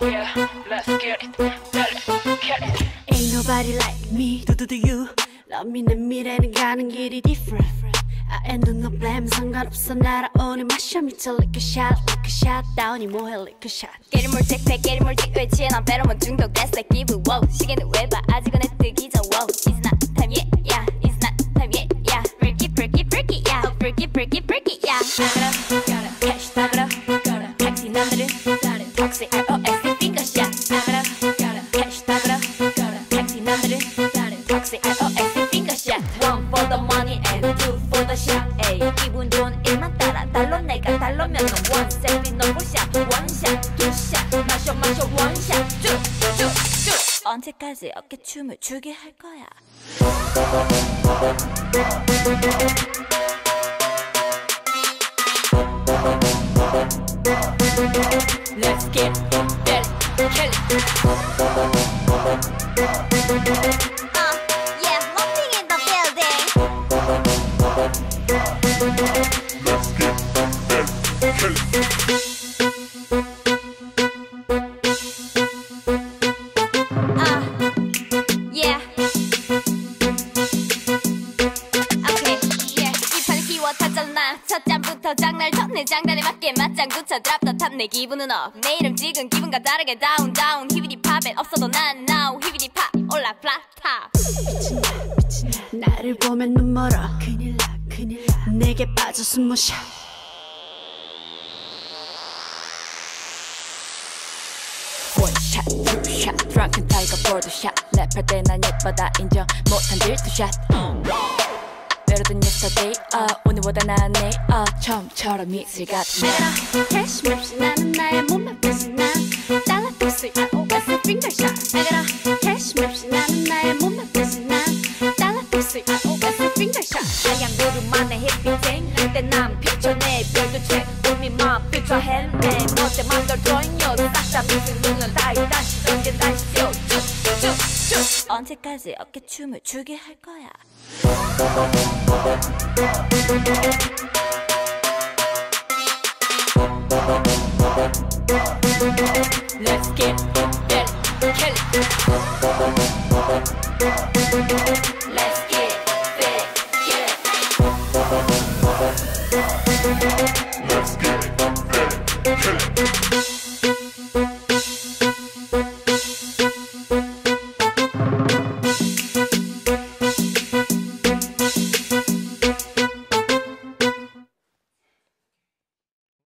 Yeah, let's get it. Let's get it. Ain't nobody like me do do do you Love me 내 미래는 가는 길이 different I ain't no blame 상관없어 날아오니 마셔 미쳐 lick a shot lick a shot 다운이 뭐해 lick a shot Get it more tick, pick, get it more tick, 외치에 난 페로몬 중독됐어 give it wow 시계는 왜봐 아직은 해 뜨기 전 wow It's not 언제까지 어깨춤을 추게 할 거야 Let's get that Kelly. Uh, yeah, in the building. Let's get that Kelly. 키워탔잖아. 첫 잔부터 장날 쳤네. 장단에 맞게 맞장 구 쳐 drop the top 내 기분은 up. 내 이름 지금 기분과 다르게 down down. 히비디 팝엔 없어도 난 now. 히비디 팝 올라 top. 나를 보면 눈 멀어 큰일 나 큰일 나 내게 빠져 숨못 쉬어 원샷, 투샷, 드렁큰 타이거 포드샷 랩할 때난 예뻐다 인정 못한 질투샷 Than yesterday, uh, 오늘보다 나은 내일, uh, 처음처럼 내가 캐시 맵시 나는 나의 몸에 난 달러 톡스 ROS 핑거샷. 내가 캐시 맵시 나는 나의 몸에 난 달러 톡스 ROS 핑거샷. 하얀 구름만의 햇빛 그때 난 피쳐내. 별도 채 우미만 퓨처 했네 멋대 맘들 전혀 싹다 미친 눈은 다이 다시 던진 다시 언제까지 어깨춤을 추게 할 거야 Let's get that kill. Let's get that kill.